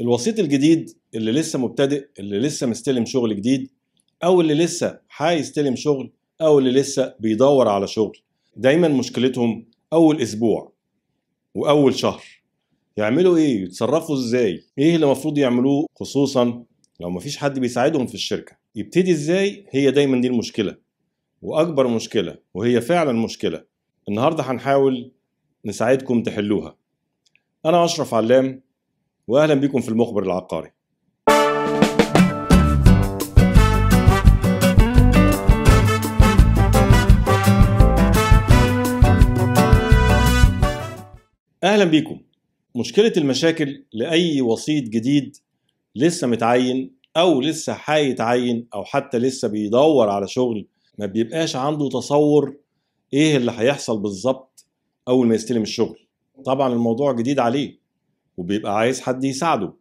الوسيط الجديد اللي لسه مبتدئ اللي لسه مستلم شغل جديد أو اللي لسه هيستلم شغل أو اللي لسه بيدور على شغل. دايما مشكلتهم أول أسبوع وأول شهر. يعملوا إيه؟ يتصرفوا إزاي؟ إيه اللي المفروض يعملوه؟ خصوصا لو مفيش حد بيساعدهم في الشركة. يبتدي إزاي؟ هي دايما دي المشكلة. وأكبر مشكلة وهي فعلا مشكلة النهارده هنحاول نساعدكم تحلوها. أنا أشرف علام واهلا بكم في المخبر العقاري. أهلا بيكم مشكلة المشاكل لأي وسيط جديد لسه متعين أو لسه هيتعين أو حتى لسه بيدور على شغل ما بيبقاش عنده تصور إيه اللي هيحصل بالظبط أول ما يستلم الشغل. طبعا الموضوع جديد عليه. وبيبقى عايز حد يساعده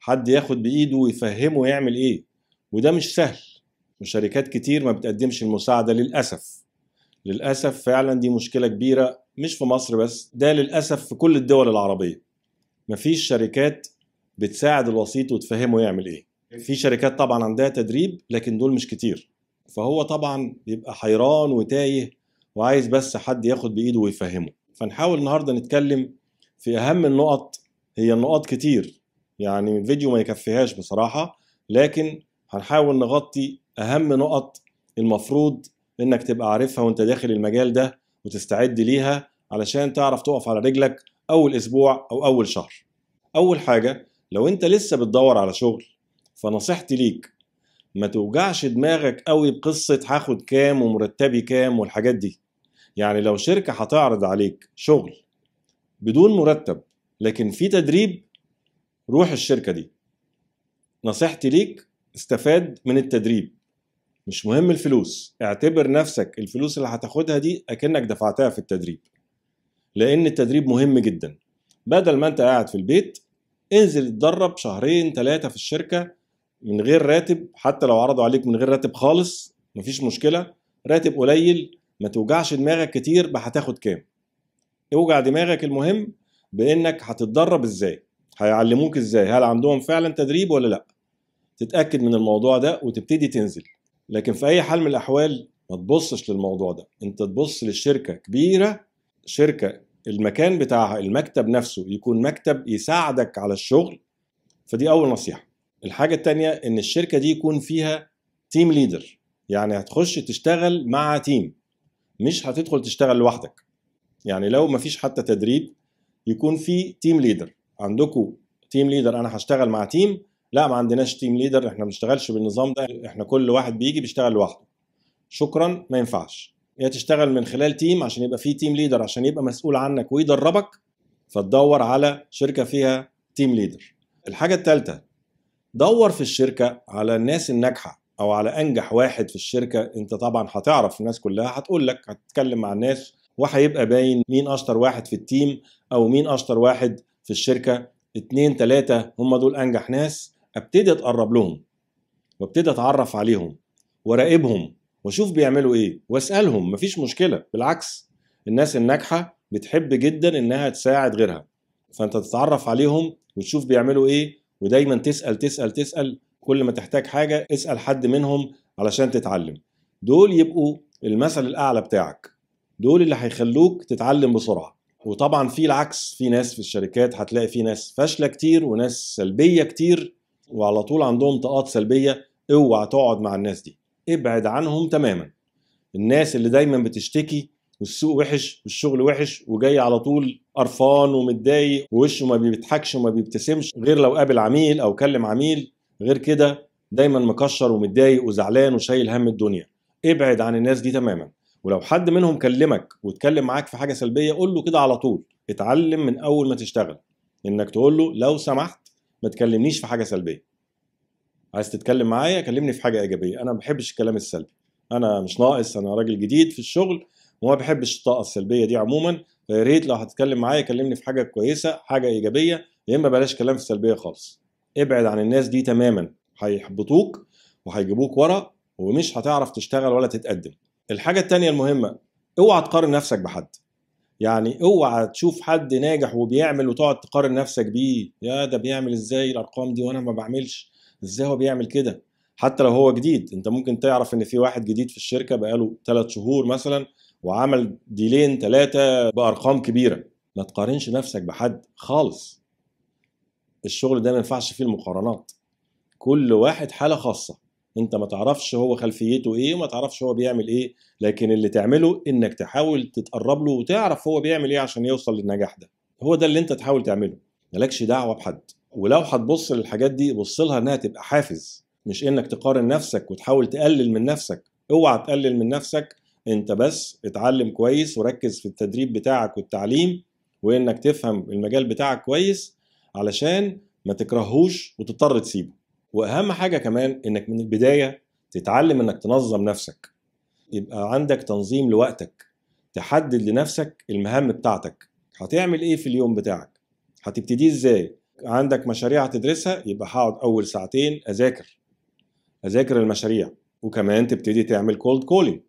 حد ياخد بإيده ويفهمه يعمل إيه. وده مش سهل. وشركات كتير ما بتقدمش المساعدة للأسف. للأسف فعلا دي مشكلة كبيرة مش في مصر بس ده للأسف في كل الدول العربية. مفيش شركات بتساعد الوسيط وتفهمه يعمل إيه. في شركات طبعا عندها تدريب لكن دول مش كتير. فهو طبعا بيبقى حيران وتايه وعايز بس حد ياخد بإيده ويفهمه. فنحاول النهارده نتكلم في أهم النقط هي النقط كتير. يعني الفيديو ما يكفيهاش بصراحة لكن هنحاول نغطي أهم نقط المفروض إنك تبقى عارفها وأنت داخل المجال ده وتستعد ليها علشان تعرف تقف على رجلك أول أسبوع أو أول شهر. أول حاجة لو أنت لسه بتدور على شغل فنصيحتي ليك ما توجعش دماغك قوي بقصة هاخد كام ومرتبي كام والحاجات دي. يعني لو شركة هتعرض عليك شغل بدون مرتب لكن في تدريب روح الشركة دي. نصيحتي ليك استفاد من التدريب. مش مهم الفلوس اعتبر نفسك الفلوس اللي هتاخدها دي أكنك دفعتها في التدريب. لأن التدريب مهم جدا. بدل ما أنت قاعد في البيت انزل اتدرب شهرين ثلاثة في الشركة من غير راتب حتى لو عرضوا عليك من غير راتب خالص مفيش مشكلة. راتب قليل ما توجعش دماغك كتير هتاخد كام. اوجع دماغك المهم بانك هتتدرب إزاي؟ هيعلموك إزاي؟ هل عندهم فعلا تدريب ولا لأ؟ تتأكد من الموضوع ده وتبتدي تنزل. لكن في أي حال من الأحوال ما تبصش للموضوع ده. أنت تبص للشركة كبيرة شركة المكان بتاعها المكتب نفسه يكون مكتب يساعدك على الشغل. فدي أول نصيحة. الحاجة التانية إن الشركة دي يكون فيها team leader يعني هتخش تشتغل مع team مش هتدخل تشتغل لوحدك. يعني لو مفيش حتى تدريب يكون في team leader عندكم team leader أنا هشتغل مع team لا ما عندناش team leader إحنا ما بنشتغلش بالنظام ده إحنا كل واحد بيجي بيشتغل لوحده. شكرا ما ينفعش. يا تشتغل من خلال team عشان يبقى في team leader عشان يبقى مسؤول عنك ويدربك فتدور على شركة فيها team leader الحاجة الثالثه دور في الشركة على الناس الناجحة أو على أنجح واحد في الشركة. أنت طبعا هتعرف الناس كلها هتقول لك هتتكلم مع الناس وهيبقى باين مين أشطر واحد في ال team أو مين أشطر واحد في الشركة. اتنين تلاتة هم دول أنجح ناس. أبتدي أتقرب لهم وأبتدي أتعرف عليهم وراقبهم وأشوف بيعملوا إيه وأسألهم. مفيش مشكلة. بالعكس الناس الناجحة بتحب جدا إنها تساعد غيرها. فأنت تتعرف عليهم وتشوف بيعملوا إيه ودايما تسأل تسأل تسأل. كل ما تحتاج حاجة اسأل حد منهم علشان تتعلم. دول يبقوا المثل الأعلى بتاعك. دول اللي هيخلوك تتعلم بسرعة. وطبعا في العكس في ناس في الشركات هتلاقي في ناس فاشلة كتير وناس سلبية كتير وعلى طول عندهم طاقات سلبية اوعى تقعد مع الناس دي. ابعد عنهم تماما. الناس اللي دايما بتشتكي والسوق وحش والشغل وحش وجاي على طول قرفان ومتضايق ووشه ما بيضحكش وما بيبتسمش غير لو قابل عميل أو كلم عميل. غير كده دايما مكشر ومتضايق وزعلان وشايل هم الدنيا. ابعد عن الناس دي تماما. ولو حد منهم كلمك واتكلم معاك في حاجة سلبية قول له كده على طول اتعلم من أول ما تشتغل. إنك تقول له لو سمحت ما تكلمنيش في حاجة سلبية. عايز تتكلم معايا؟ كلمني في حاجة إيجابية. أنا ما بحبش الكلام السلبي. أنا مش ناقص أنا راجل جديد في الشغل وما بحبش الطاقة السلبية دي عموما. فيا ريت لو هتتكلم معايا كلمني في حاجة كويسة حاجة إيجابية يا إما بلاش كلام في السلبيه خالص. ابعد عن الناس دي تماما. هيحبطوك وهيجيبوك ورا ومش هتعرف تشتغل ولا تتقدم. الحاجة التانية المهمة اوعى تقارن نفسك بحد. يعني اوعى تشوف حد ناجح وبيعمل وتقعد تقارن نفسك بيه. يا ده بيعمل إزاي الأرقام دي وأنا ما بعملش؟ إزاي هو بيعمل كده؟ حتى لو هو جديد. انت ممكن تعرف ان في واحد جديد في الشركة بقاله ثلاث شهور مثلا وعمل ديلين ثلاثة بأرقام كبيرة. ما تقارنش نفسك بحد خالص. الشغل ده ما ينفعش فيه المقارنات. كل واحد حالة خاصة. انت ما تعرفش هو خلفيته إيه وما تعرفش هو بيعمل إيه لكن اللي تعمله انك تحاول تتقرب له وتعرف هو بيعمل إيه عشان يوصل للنجاح ده. هو ده اللي انت تحاول تعمله. مالكش دعوة بحد. ولو هتبص للحاجات دي بص لها انها تبقى حافز. مش انك تقارن نفسك وتحاول تقلل من نفسك. اوعى تقلل من نفسك. انت بس اتعلم كويس وركز في التدريب بتاعك والتعليم وانك تفهم المجال بتاعك كويس علشان ما تكرهوش وتضطر تسيبه. وأهم حاجة كمان إنك من البداية تتعلم إنك تنظم نفسك. يبقى عندك تنظيم لوقتك. تحدد لنفسك المهام بتاعتك. هتعمل إيه في اليوم بتاعك؟ هتبتديه إزاي؟ عندك مشاريع هتدرسها؟ يبقى هقعد أول ساعتين أذاكر. أذاكر المشاريع. وكمان تبتدي تعمل cold calling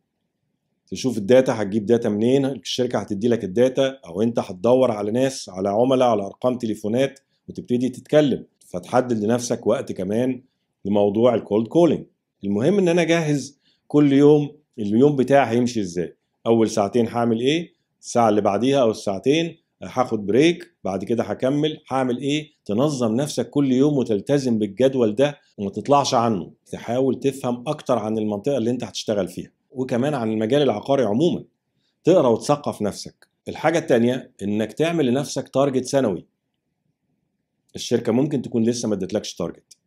تشوف ال data هتجيب data منين؟ الشركة هتدي لك ال data. أو أنت هتدور على ناس على عملاء على أرقام تليفونات. وتبتدي تتكلم. فتحدد لنفسك وقت كمان لموضوع ال cold calling المهم إن أنا أجهز كل يوم اليوم بتاعي هيمشي إزاي. أول ساعتين هعمل إيه؟ الساعة اللي بعديها أو الساعتين هاخد break بعد كده هكمل. هعمل إيه؟ تنظم نفسك كل يوم وتلتزم بالجدول ده وما تطلعش عنه. تحاول تفهم أكتر عن المنطقة اللي أنت هتشتغل فيها. وكمان عن المجال العقاري عموما. تقرأ وتثقف نفسك. الحاجة التانية إنك تعمل لنفسك target سنوي. الشركة ممكن تكون لسه ما ادتلكش target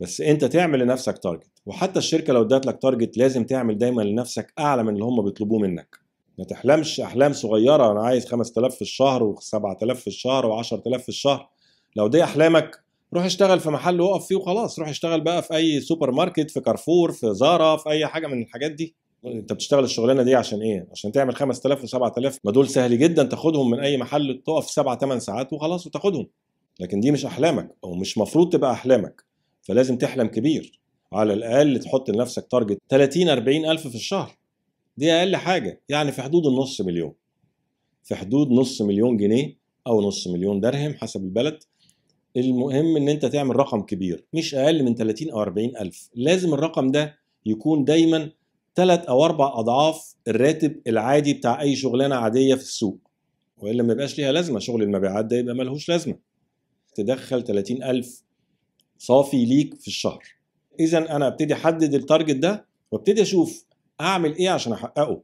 بس انت تعمل لنفسك target وحتى الشركة لو ادت لك target لازم تعمل دايما لنفسك أعلى من اللي هم بيطلبوه منك. ما تحلمش أحلام صغيرة أنا عايز 5000 في الشهر و7000 في الشهر و10000 في الشهر. لو دي أحلامك روح اشتغل في محل وقف فيه وخلاص. روح اشتغل بقى في أي سوبر ماركت في كارفور في زارا في أي حاجة من الحاجات دي. انت بتشتغل الشغلانة دي عشان إيه؟ عشان تعمل 5000 و7000 ما دول سهل جدا تاخدهم من أي محل تقف 7 8 ساعات وخلاص وتاخدهم. لكن دي مش أحلامك أو مش مفروض تبقى أحلامك فلازم تحلم كبير. على الأقل تحط لنفسك تارجت 30 40 ألف في الشهر. دي أقل حاجة يعني في حدود النص مليون. في حدود نص مليون جنيه أو نص مليون درهم حسب البلد. المهم إن أنت تعمل رقم كبير مش أقل من 30 أو 40 ألف. لازم الرقم ده يكون دايما ثلاث أو أربع أضعاف الراتب العادي بتاع أي شغلانة عادية في السوق. وإلا ما يبقاش ليها لازمة شغل المبيعات ده يبقى ملهوش لازمة. تدخل 30 ألف صافي ليك في الشهر. إذا أنا أبتدي أحدد ال target ده وأبتدي أشوف اعمل إيه عشان أحققه.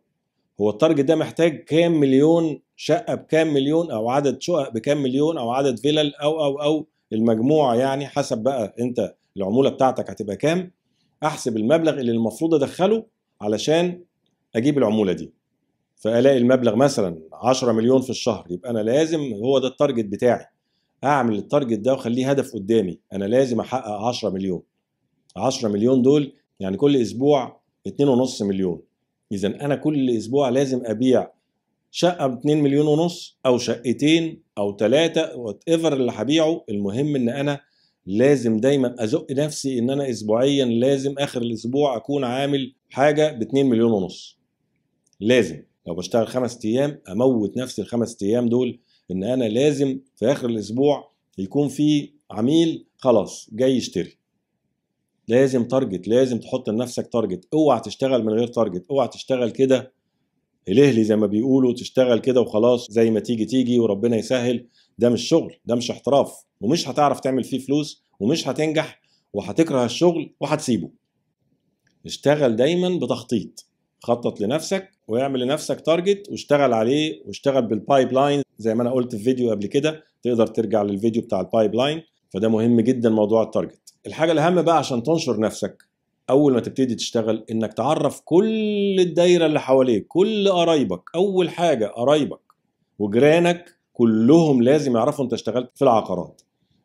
هو ال target ده محتاج كام مليون شقة بكام مليون أو عدد شقق بكام مليون أو عدد فيلل أو أو أو المجموعة يعني حسب بقى أنت العمولة بتاعتك هتبقى كام. أحسب المبلغ اللي المفروض أدخله علشان أجيب العمولة دي. فألاقي المبلغ مثلا 10 مليون في الشهر يبقى أنا لازم هو ده ال target بتاعي. اعمل ال target ده واخليه هدف قدامي. أنا لازم أحقق 10 مليون. 10 مليون دول يعني كل أسبوع 2.5 مليون. اذا أنا كل أسبوع لازم أبيع شقة ب 2 مليون ونص أو شقتين أو ثلاثة whatever اللي هبيعه. المهم إن أنا لازم دايما أزق نفسي إن أنا اسبوعيا لازم آخر الأسبوع أكون عامل حاجة ب 2 مليون ونص. لازم. لو بشتغل خمس أيام أموت نفسي الخمس أيام دول إن أنا لازم في آخر الأسبوع يكون في عميل خلاص جاي يشتري. لازم target لازم تحط لنفسك target اوعى تشتغل من غير target اوعى تشتغل كده الهلي زي ما بيقولوا تشتغل كده وخلاص زي ما تيجي تيجي وربنا يسهل. ده مش شغل ده مش احتراف ومش هتعرف تعمل فيه فلوس ومش هتنجح وهتكره الشغل وهتسيبه. اشتغل دايما بتخطيط. خطط لنفسك واعمل لنفسك target واشتغل عليه واشتغل بال pipeline زي ما أنا قلت في فيديو قبل كده تقدر ترجع للفيديو بتاع ال pipeline فده مهم جدا موضوع ال target الحاجة الأهم بقى عشان تنشر نفسك أول ما تبتدي تشتغل إنك تعرف كل الدايرة اللي حواليك كل قرايبك أول حاجة قرايبك وجيرانك كلهم لازم يعرفوا أنت اشتغلت في العقارات.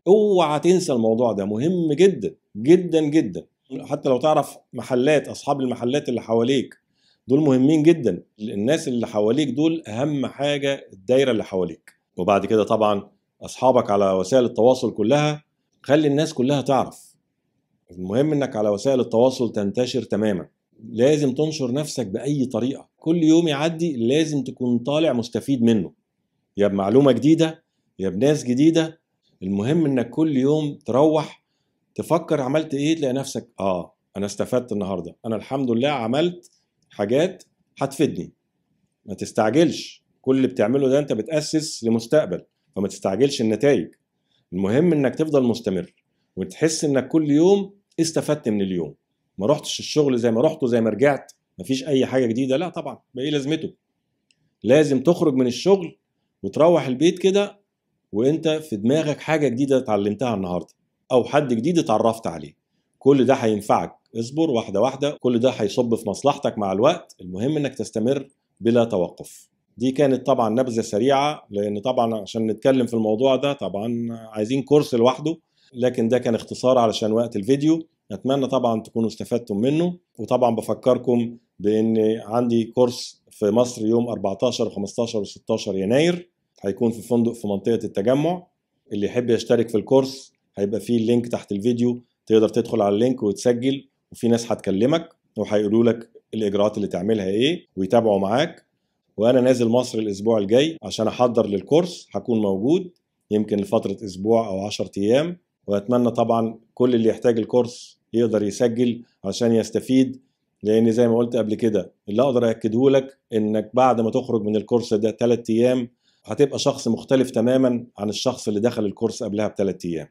أوعى تنسى الموضوع ده مهم جدا جدا جدا. حتى لو تعرف محلات أصحاب المحلات اللي حواليك دول مهمين جدا. الناس اللي حواليك دول أهم حاجة الدايرة اللي حواليك. وبعد كده طبعا أصحابك على وسائل التواصل كلها. خلي الناس كلها تعرف. المهم إنك على وسائل التواصل تنتشر تماما. لازم تنشر نفسك بأي طريقة. كل يوم يعدي لازم تكون طالع مستفيد منه. يا بمعلومة جديدة يا بناس جديدة. المهم إنك كل يوم تروح تفكر عملت إيه تلاقي نفسك آه أنا استفدت النهارده. أنا الحمد لله عملت حاجات هتفيدني. ما تستعجلش. كل اللي بتعمله ده انت بتأسس لمستقبل فما تستعجلش النتائج. المهم انك تفضل مستمر وتحس انك كل يوم استفدت من اليوم. ما رحتش الشغل زي ما رحته زي ما رجعت. مفيش أي حاجة جديدة؟ لا طبعا بايه لازمته؟ لازم تخرج من الشغل وتروح البيت كده وانت في دماغك حاجة جديدة اتعلمتها النهارده أو حد جديد اتعرفت عليه. كل ده هينفعك. اصبر واحدة واحدة كل ده هيصب في مصلحتك مع الوقت. المهم إنك تستمر بلا توقف. دي كانت طبعا نبذة سريعة لأن طبعا عشان نتكلم في الموضوع ده طبعا عايزين كورس لوحده لكن ده كان اختصار علشان وقت الفيديو. اتمنى طبعا تكونوا استفدتم منه. وطبعا بفكركم بإن عندي كورس في مصر يوم 14 و15 و16 يناير. هيكون في فندق في منطقة التجمع. اللي يحب يشترك في ال course هيبقى فيه ال link تحت الفيديو. تقدر تدخل على ال link وتسجل. وفي ناس هتكلمك وهيقولوا لك الإجراءات اللي تعملها إيه ويتابعوا معاك. وأنا نازل مصر الأسبوع الجاي عشان أحضر لل course هكون موجود يمكن لفترة أسبوع أو 10 أيام. وأتمنى طبعا كل اللي يحتاج ال course يقدر يسجل عشان يستفيد لأن زي ما قلت قبل كده اللي أقدر اكده لك إنك بعد ما تخرج من ال course ده 3 أيام هتبقى شخص مختلف تماما عن الشخص اللي دخل ال course قبلها بثلاث أيام.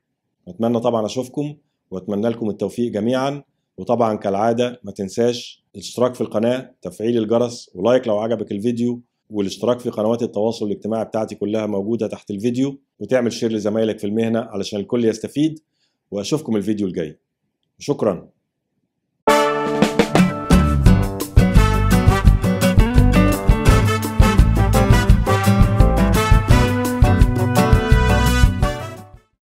أتمنى طبعا أشوفكم وأتمنى لكم التوفيق جميعا. وطبعا كالعادة ما تنساش الاشتراك في القناة تفعيل الجرس و like لو عجبك الفيديو والاشتراك في قنوات التواصل الاجتماعي بتاعتي كلها موجودة تحت الفيديو وتعمل share لزمايلك في المهنة علشان الكل يستفيد وأشوفكم الفيديو الجاي. شكرا.